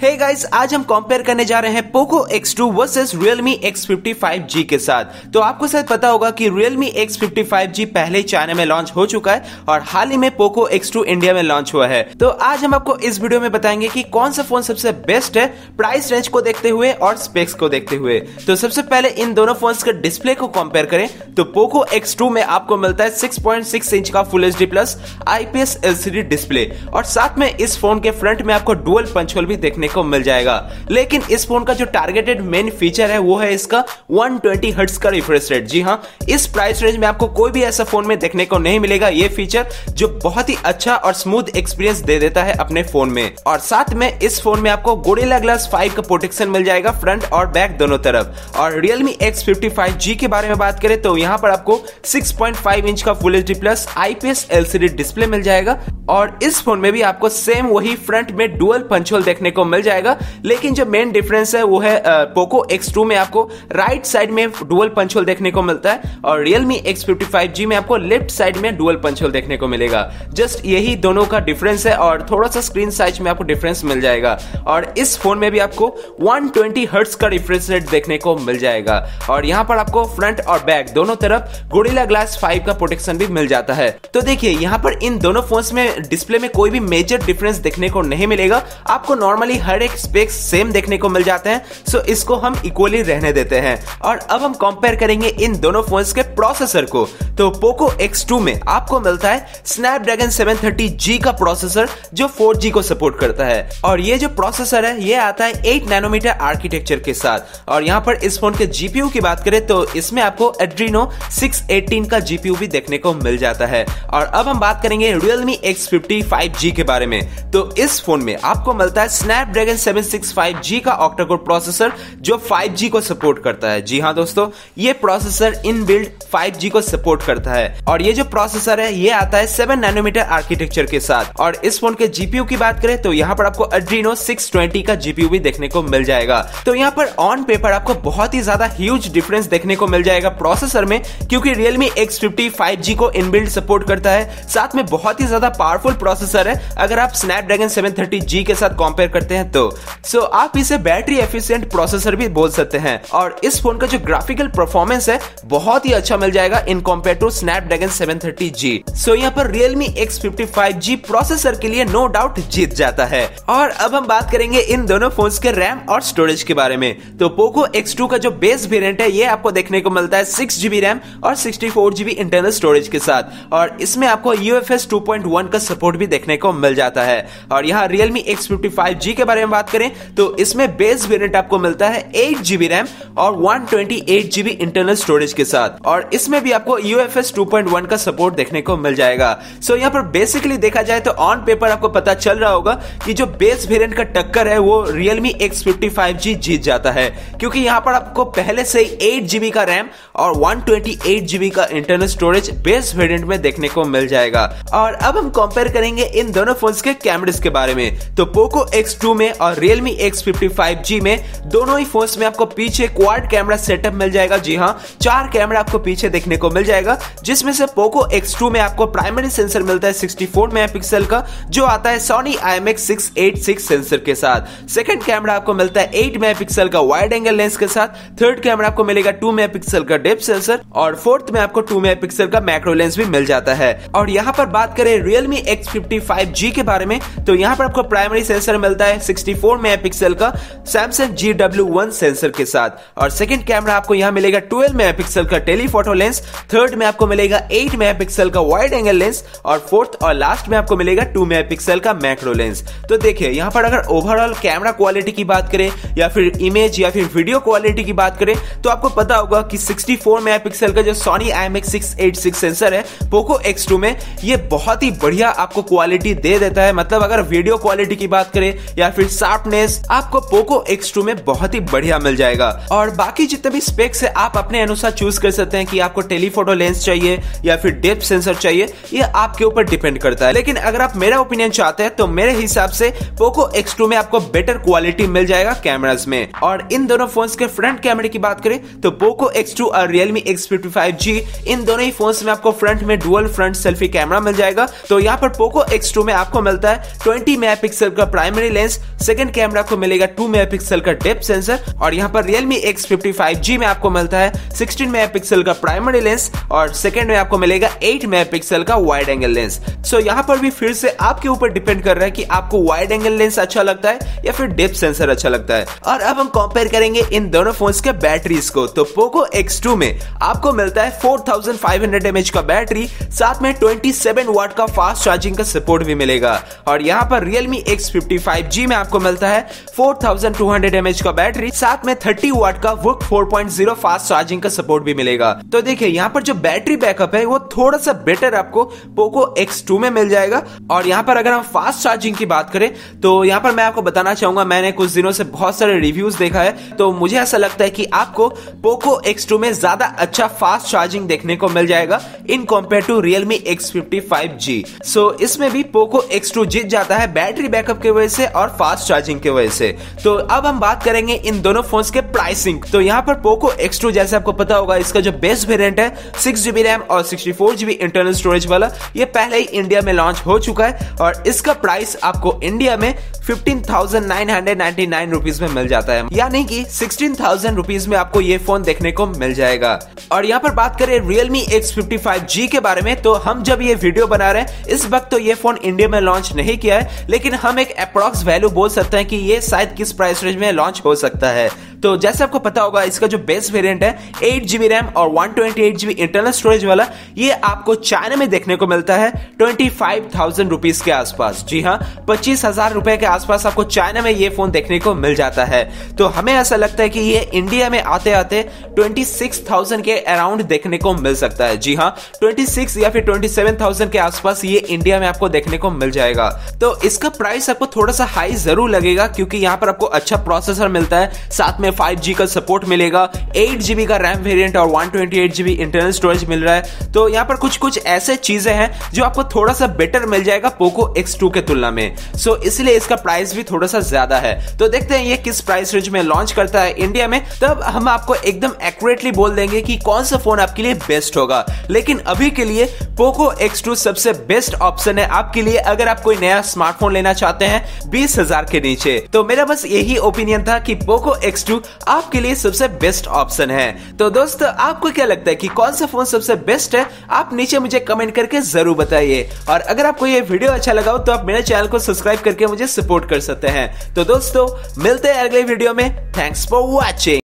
हे hey guys आज हम compare करने जा रहे हैं Poco X2 versus Realme X55G के साथ। तो आपको शायद पता होगा कि Realme X55G पहले चाइना में लॉन्च हो चुका है और हाल ही में Poco X2 इंडिया में लॉन्च हुआ है। तो आज हम आपको इस वीडियो में बताएँगे कि कौन सा फ़ोन सबसे बेस्ट है प्राइस रेंज को देखते हुए और स्पेक्स को देखते हुए। तो सबसे पहले इन दोनों फ़ोन के डिस्प्ले को कंपेयर करें तो Poco X2 में आपको मिलता है 6.6 इंच का full HD plus IPS LCD display और साथ में इस फ़ोन के फ्रंट में आपको डुअल पंचोल भी देखने को मिल जाएगा। लेकिन इस फ़ोन का जो टारगेटेड मेन फीचर है, वो है इसका 120 ट्वेंटी का रिफ्रेश रेट जी हाँ इस प्राइस रेंज में आपको कोई भी ऐसा फ़ोन में देखने को नहीं मिलेगा। ये फीचर जो बहुत ही अच्छा और स्मूथ एक्सपीरियंस दे देता है अपने फ़ोन में। और साथ में इस फ़ोन में आपको गोरिल्ला ग्लास 5 का प्रोटेक्शन मिल जाएगा फ्रंट और बैक दोनों तरफ़। और Realme X55G के बारे में बात करें तो यहाँ पर आपको 6.5 इंच का full H plus IPS LCD display मिल जाएगा। और इस फ़ोन में भी आपको सेम वही फ्रंट में डुअल पंचोल देखने को मिल जाएगा। लेकिन जो मेन डिफरेंस है, वो है पोको X2 में आपको राइट साइड में डुअल पंचोल देखने को मिलता है और Realme X55G में आपको लेफ़्ट साइड में डुअल पंचोल देखने को मिलेगा। जस्ट यही दोनों का डिफरेंस है और थोड़ा सा स्क्रीन साइज़ में आपको डिफरेंस मिल जाएगा। और इस फ़ोन में भी आपको 120 हर्ट्ज का रिफ्रेश रेट देखने को मिल जाएगा। और यहाँ पर आपको फ्रंट और बैक दोनों तरफ़ गोरिल्ला ग्लास 5 का प्रोटेक्शन भी मिल जाता है। तो देखिए, यहाँ पर इन दोनों फोन्स में डिस्प्ले में कोई भी मेजर डिफरेंस देखने को नहीं मिलेगा। आपको नॉर्मली हर एक स्पेक्स सेम देखने को मिल जाते हैं। सो इसको हम इक्वली रहने देते हैं। और अब हम कंपेयर करेंगे इन दोनों फोन्स के प्रोसेसर को। तो पोको X2 में आपको मिलता है स्नैपड्रैगन 730G का प्रोसेसर जो 4G को सपोर्ट करता है। और ये जो प्रोसेसर है, ये आता है 8 नैनोमीटर आर्किटेक्चर के साथ। और यहाँ पर इस फ़ोन के जीपीयू की बात करें तो इसमें आपको एड्रीनो 618 का जीपीयू भी देखने को मिल जाता है। और अब हम बात करेंगे Realme X55G के बारे में। तो इस फ़ोन में आपको मिलता है स्नैपड्रैगन 765G का ऑक्टाकोर प्रोसेसर जो 5G को सपोर्ट करता है। जी हाँ दोस्तों, ये प्रोसेसर इन बिल्ड 5G को सपोर्ट करता है। और ये जो प्रोसेसर है, ये आता है 7 नैनोमीटर आर्किटेक्चर के साथ। और इस फ़ोन के जीपीयू की बात करें तो यहाँ पर आपको Adreno 620 का जीपीयू भी देखने को मिल जाएगा। तो यहाँ पर ऑन पेपर आपको बहुत ही ज़्यादा ह्यूज डिफरेंस देखने को मिल जाएगा प्रोसेसर में, क्योंकि रियलमी Realme X55G को इनबिल्ड सपोर्ट करता है। साथ में बहुत ही ज़्यादा पावरफुल प्रोसेसर है। अगर आप स्नैपड्रैगन 730G के साथ कंपेयर करते हैं तो। सो so, आप इसे बैटरी एफिशिएंट प्रोसेसर भी बोल सकते हैं। और इस फ़ोन का जो ग्राफिकल परफॉर्मेंस है बहुत ही अच्छा मिल जाएगा in compare to Snapdragon 730G so यहाँ पर Realme X55G प्रोसेसर के लिए नो डाउट जीत जाता है। और अब हम बात करेंगे इन दोनों फोन्स के रैम और स्टोरेज के बारे में। तो पोको X2 का जो बेस वेरियंट है ये आपको देखने को मिलता है सिक्स जीबी रैम और sixty four GB internal storage के साथ। और इसमें आपको UFS 2.1 का सपोर्ट भी देखने को मिल जाता है। और यहाँ Realme X55G के बारे में बात करें तो इसमें बेस वेरिएंट आपको मिलता है एट जीबी रैम और one twenty eight GB internal storage के साथ। और इसमें भी आपको UFS 2.1 का सपोर्ट देखने को मिल जाएगा। सो यहाँ पर बेसिकली देखा जाए तो ऑन पेपर आपको पता चल रहा होगा कि जो बेस वेरिएंट का टक्कर है, वो Realme X55G जीत जाता है। क्योंकि यहाँ पर आपको पहले से ही एट जीबी का रैम और वन ट्वेंटी एट जीबी का इंटरनल स्टोरेज बेस वेरियंट में देखने को मिल जाएगा। और अब हम कंपेयर करेंगे इन दोनों फोन्स के कैमरेज के बारे में। तो पोको X2 में और Realme X55G में, दोनों ही फोन्स में आपको पीछे क्वाड कैमरा सेटअप मिल जाएगा। जी हाँ चार कैमरा आपको पीछे देखने को मिल जाएगा, जिसमें से पोको X2 में आपको प्राइमरी सेंसर मिलता है 64 मेगापिक्सल का, जो आता है सोनी IMX 686 सेंसर के साथ। सेकंड कैमरा आपको मिलता है 8 मेगापिक्सल का वाइड एंगल लेंस के साथ। थर्ड कैमरा आपको मिलेगा 2 मेगापिक्सल का डेप्थ सेंसर और फोर्थ में आपको 2 मेगापिक्सल का मैक्रो लेंस भी मिल जाता है। और यहाँ पर बात करें रियलमी Realme X55G के बारे में तो यहाँ पर आपको प्राइमरी सेंसर मिलता है 64 मेगापिक्सल का, Samsung GW1 सेंसर के साथ। और सेकंड कैमरा आपको यहाँ मिलेगा 12 मेगापिक्सल का टेलीफोटो लेंस थर्ड में आपको मिलेगा 8 मेगापिक्सल का वाइड एंगल लेंस और फोर्थ और लास्ट में आपको मिलेगा 2 मेगापिक्सल का मैक्रो लेंस तो देखिए, यहाँ पर अगर ओवरऑल कैमरा क्वालिटी की बात करें, या फिर इमेज या फिर वीडियो क्वालिटी की बात करें तो आपको पता होगा कि 64 मेगापिक्सल का जो Sony IMX 686 सेंसर है पोको X2 में, ये बहुत ही बढ़िया आपको क्वालिटी दे देता है। मतलब अगर वीडियो क्वालिटी की बात करें, या फिर शार्पनेस आपको पोको एक्स टू में बहुत ही बढ़िया मिल जाएगा। और बाकी जितने भी स्पेक्स है, आप अपने अनुसार चूज़ कर सकते हैं कि आपको टेलीफोटो लेंस चाहिए या फिर डेप्थ सेंसर चाहिए, ये आपके ऊपर डिपेंड करता है। लेकिन अगर आप मेरा ओपिनियन चाहते हैं तो मेरे हिसाब से पोको X2 में आपको बेटर क्वालिटी मिल जाएगा कैमराज में। और इन दोनों फ़ोन के फ्रंट कैमरे की बात करें तो पोको X2 और Realme X55G इन दोनों ही फ़ोन में आपको फ्रंट में डुअल फ्रंट सेल्फी कैमरा मिल जाएगा। तो यहाँ पर पोको X2 में आपको मिलता है 20 मेगापिक्सल का प्राइमरी लेंस सेकंड कैमरा को मिलेगा 2 मेगापिक्सल का डेप सेंसर और यहाँ पर Realme X55G में आपको मिलता है 16 मेगापिक्सल का प्राइमरी लेंस और सेकंड में आपको मिलेगा 8 मेगापिक्सल का वाइड एंगल लेंस सो यहाँ पर भी फिर से आपके ऊपर डिपेंड कर रहा है कि आपको वाइड एंगल लेंस अच्छा लगता है या फिर डेप्थ सेंसर अच्छा लगता है। और अब हम कंपेयर करेंगे इन दोनों फोन्स के बैटरीज को। तो पोको X2 में आपको मिलता है 4500 mAh का बैटरी साथ में 27 वाट का फास्ट चार्जिंग का सपोर्ट भी मिलेगा। और यहाँ पर रियलमी Realme X55G में आपको मिलता है। 4200 mAh का बैटरी, साथ में 30 वाट का वुक 4.0 फास्ट चार्जिंग का सपोर्ट भी मिलेगा। तो देखिए, यहाँ पर जो बैटरी बैकअप है, वो थोड़ा सा बेटर आपको पोको X2 में मिल जाएगा। और यहाँ पर अगर हम फास्ट चार्जिंग की बात करें तो यहाँ पर मैं आपको बताना चाहूँगा, मैंने कुछ दिनों से बहुत सारे रिव्यूज़ देखा है। तो मुझे ऐसा लगता है कि आपको पोको X2 में ज़्यादा अच्छा फास्ट चार्जिंग देखने को मिल जाएगा in compare to Realme X55G so इसमें भी पोको X2 जीत जाता है बैटरी बैकअप की वजह से और फास्ट चार्जिंग की वजह से। तो अब हम बात करेंगे इन दोनों फोन्स के प्राइसिंग तो यहाँ पर पोको X2 जैसे आपको पता होगा, इसका जो बेस्ट वेरिएंट है सिक्स जीबी रैम और sixty four GB internal storage वाला, ये पहले ही इंडिया में लॉन्च हो चुका है और इसका प्राइस आपको इंडिया में fifteen thousand nine hundred ninety nine rupees में मिल जाता है। यानी कि सिक्सटीन थाउज़ेंड रुपीज़ में आपको ये फ़ोन देखने को मिल जाएगा। और यहाँ पर बात करें रियलमी Realme X55G के बारे में तो हम जब ये वीडियो बना रहे हैं, इस वक्त तो ये फ़ोन इंडिया में लॉन्च नहीं किया है, लेकिन हम एक अप्रोक्स वैल्यू बोल सकते हैं कि ये शायद किस प्राइस रेंज में लॉन्च हो सकता है। तो जैसे आपको पता होगा, इसका जो बेस्ट वेरियंट है एट जीबी रैम और one twenty eight GB internal storage वाला, ये आपको चाइना में देखने को मिलता है ट्वेंटी फाइव थाउज़ेंड रुपीज़ के आसपास। जी हाँ पच्चीस हज़ार रुपए के आसपास आपको चाइना में ये फ़ोन देखने को मिल जाता है। तो हमें ऐसा लगता है कि ये इंडिया में आते आते ट्वेंटी सिक्स थाउज़ेंड के अराउंड देखने को मिल सकता है। जी हाँ ट्वेंटी सिक्स या फिर ट्वेंटी सेवन थाउज़ेंड के आसपास ये इंडिया में आपको देखने को मिल जाएगा। तो इसका प्राइस आपको थोड़ा सा हाई ज़रूर लगेगा, क्योंकि यहाँ पर आपको अच्छा प्रोसेसर मिलता है, साथ में फाइव का सपोर्ट मिलेगा एट जीबी का रैम वेरियंट और one twenty eight GB internal storage मिल रहा है। तो यहाँ पर कुछ कुछ ऐसे चीज़ें हैं जो आपको थोड़ा सा बेटर मिल जाएगा पोको X2 के तुलना में। सो so, इसलिए इसका प्राइस भी थोड़ा सा ज़्यादा है। तो देखते हैं ये किस प्राइस रेंज में लॉन्च करता है इंडिया में। तब हम आपको एकदम एक्यूरेटली बोल देंगे कि कौन सा फ़ोन आपके लिए बेस्ट होगा। लेकिन अभी के लिए पोको X2 सबसे बेस्ट ऑप्शन है आपके लिए अगर आप कोई नया स्मार्टफ़ोन लेना चाहते हैं बीस हज़ार के नीचे। तो मेरा बस यही ओपिनियन था कि पोको X2 आपके लिए सबसे बेस्ट ऑप्शन है। तो दोस्तों, आपको क्या लगता है कि कौन सा फ़ोन सबसे बेस्ट है? आप नीचे मुझे कमेंट करके ज़रूर बताइए। और अगर आपको ये वीडियो अच्छा लगा हो तो आप मेरे चैनल को सब्सक्राइब करके मुझे सपोर्ट कर सकते हैं। तो दोस्तों, मिलते हैं अगले वीडियो में। Thanks for watching